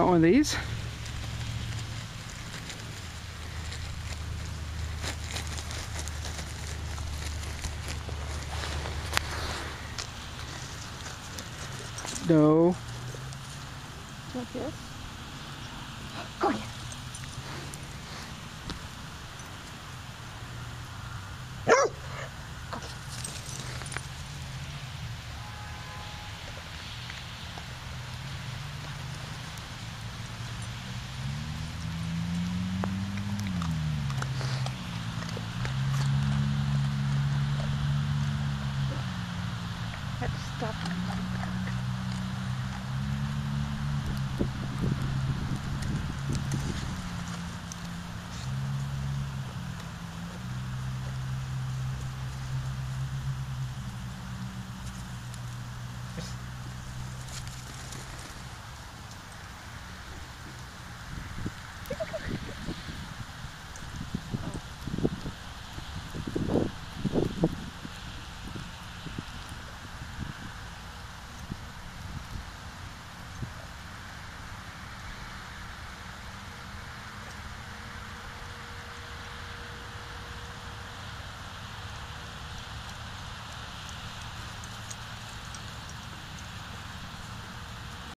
Got one of these. No. Like this? Let's stop.